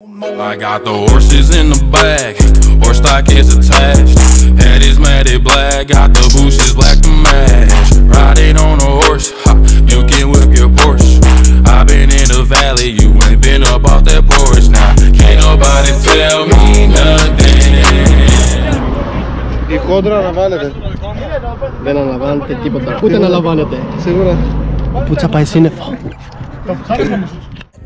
I got the horses in the back, horse stock is attached. Head is matted black, got the bushes black to match. Riding on a horse, ha, you can whip your Porsche. I've been in the valley, you ain't been up off that porch. Now, nah, can't nobody tell me nothing. Η κόντρα αναβάλλεται. Δεν